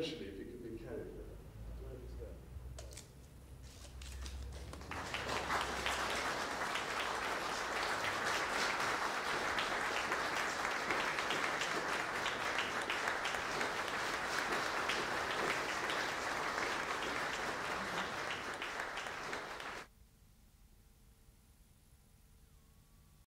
especially